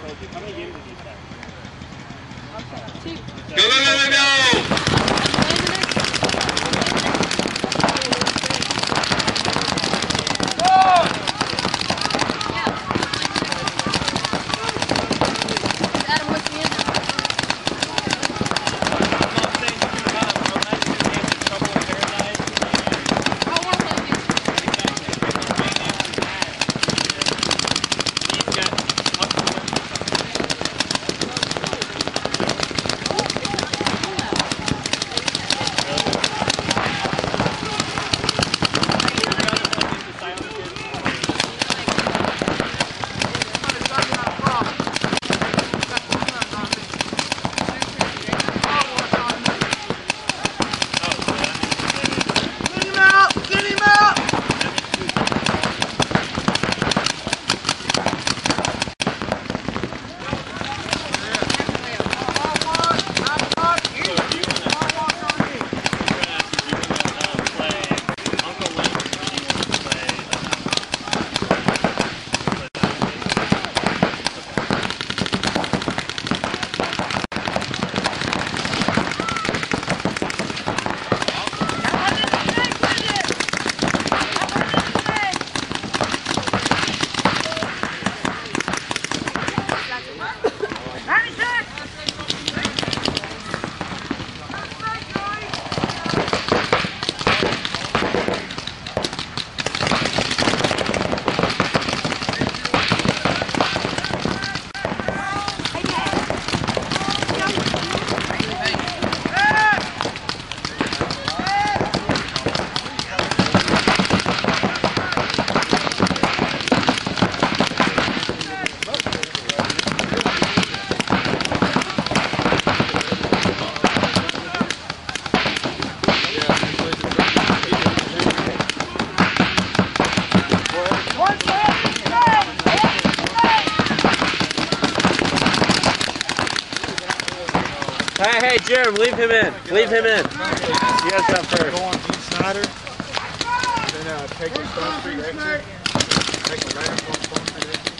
Go, Hey, hey, Jerem, leave him in. Leave him in. You guys got first. Go on Dean Snyder. Then uh, take Street exit. Take right on Stone Street exit.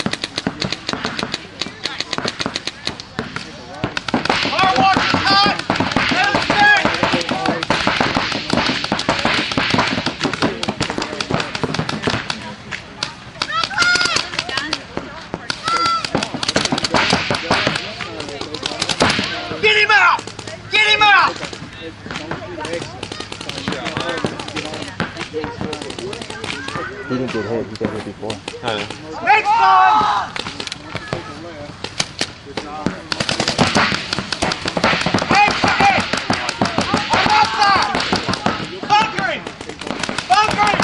Get him out! Get him out! He didn't get hit. He got hit before. Next one! Exit! On that side! Bunkering! Bunkering!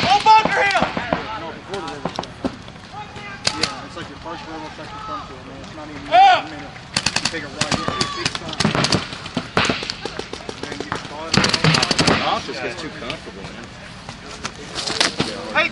Go bunker him! Yeah, it's like your first level, second front field, man. It's not even Yeah. a minute. You take a right, you see big sign. And you call it. Off just gets too comfortable, man. Hey,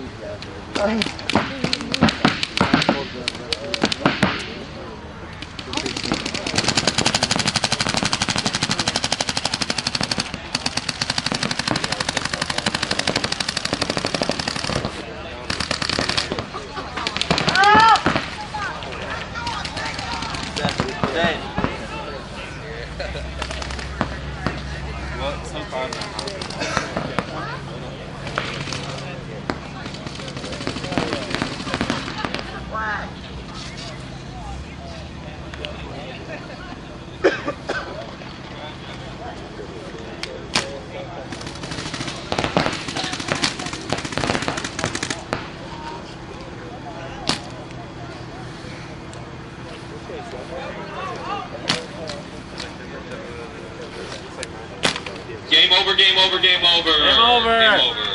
What? So. Game over, game over, game over. Game over. Game over.